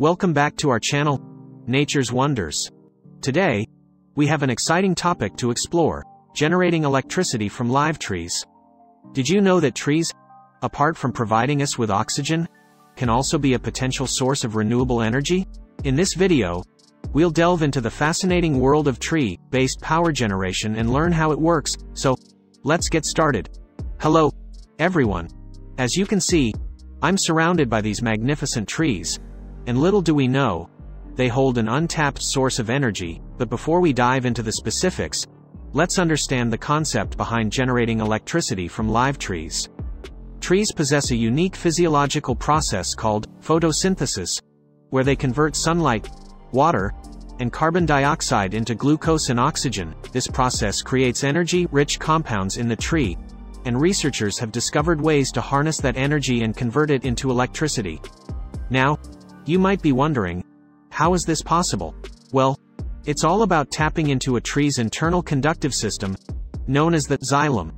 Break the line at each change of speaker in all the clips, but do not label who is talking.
Welcome back to our channel, Nature's Wonders. Today, we have an exciting topic to explore, generating electricity from live trees. Did you know that trees, apart from providing us with oxygen, can also be a potential source of renewable energy? In this video, we'll delve into the fascinating world of tree-based power generation and learn how it works, so, let's get started. Hello, everyone. As you can see, I'm surrounded by these magnificent trees, and little do we know, they hold an untapped source of energy, but before we dive into the specifics, let's understand the concept behind generating electricity from live trees. Trees possess a unique physiological process called photosynthesis, where they convert sunlight, water, and carbon dioxide into glucose and oxygen. This process creates energy-rich compounds in the tree, and researchers have discovered ways to harness that energy and convert it into electricity. Now, you might be wondering, how is this possible? Well, it's all about tapping into a tree's internal conductive system, known as the xylem.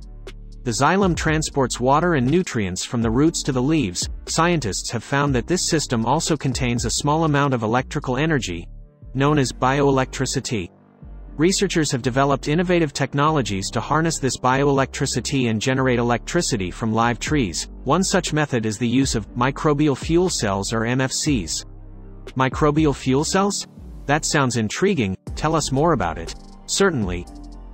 The xylem transports water and nutrients from the roots to the leaves. Scientists have found that this system also contains a small amount of electrical energy, known as bioelectricity. Researchers have developed innovative technologies to harness this bioelectricity and generate electricity from live trees. One such method is the use of microbial fuel cells or MFCs. Microbial fuel cells? That sounds intriguing, tell us more about it. Certainly,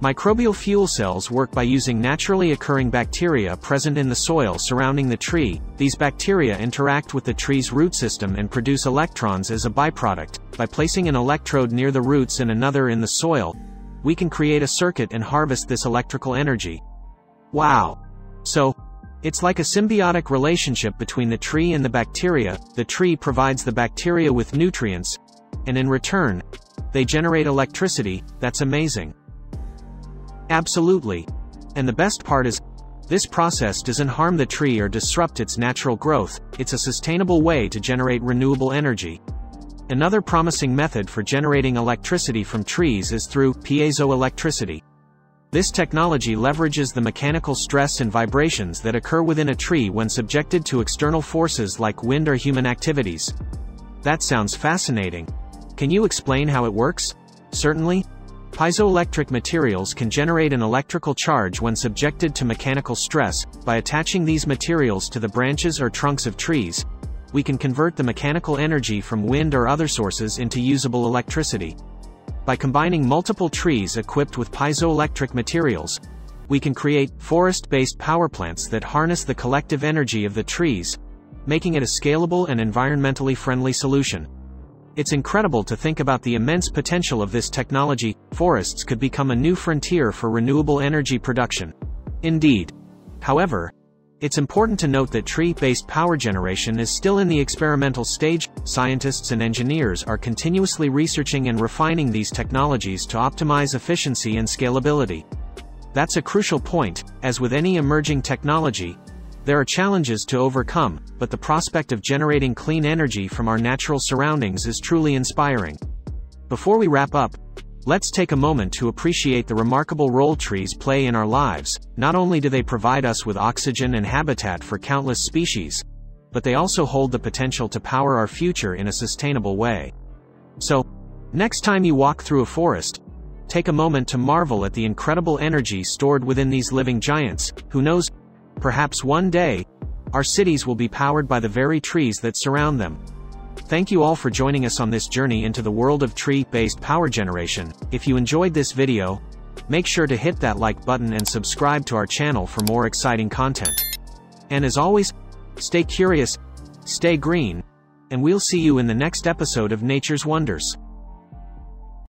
Microbial fuel cells work by using naturally occurring bacteria present in the soil surrounding the tree. These bacteria interact with the tree's root system and produce electrons as a byproduct. By placing an electrode near the roots and another in the soil, we can create a circuit and harvest this electrical energy. Wow! So, it's like a symbiotic relationship between the tree and the bacteria. The tree provides the bacteria with nutrients, and in return, they generate electricity. That's amazing. Absolutely. And the best part is, this process doesn't harm the tree or disrupt its natural growth, it's a sustainable way to generate renewable energy. Another promising method for generating electricity from trees is through piezoelectricity. This technology leverages the mechanical stress and vibrations that occur within a tree when subjected to external forces like wind or human activities. That sounds fascinating. Can you explain how it works? Certainly, Piezoelectric materials can generate an electrical charge when subjected to mechanical stress. By attaching these materials to the branches or trunks of trees, we can convert the mechanical energy from wind or other sources into usable electricity. By combining multiple trees equipped with piezoelectric materials, we can create forest-based power plants that harness the collective energy of the trees, making it a scalable and environmentally friendly solution. It's incredible to think about the immense potential of this technology, forests could become a new frontier for renewable energy production. Indeed. However, it's important to note that tree-based power generation is still in the experimental stage. Scientists and engineers are continuously researching and refining these technologies to optimize efficiency and scalability. That's a crucial point, as with any emerging technology, there are challenges to overcome, but the prospect of generating clean energy from our natural surroundings is truly inspiring. Before we wrap up, let's take a moment to appreciate the remarkable role trees play in our lives. Not only do they provide us with oxygen and habitat for countless species, but they also hold the potential to power our future in a sustainable way. So, next time you walk through a forest, take a moment to marvel at the incredible energy stored within these living giants. Who knows, Perhaps one day, our cities will be powered by the very trees that surround them. Thank you all for joining us on this journey into the world of tree-based power generation. If you enjoyed this video, make sure to hit that like button and subscribe to our channel for more exciting content. And as always, stay curious, stay green, and we'll see you in the next episode of Nature's Wonders.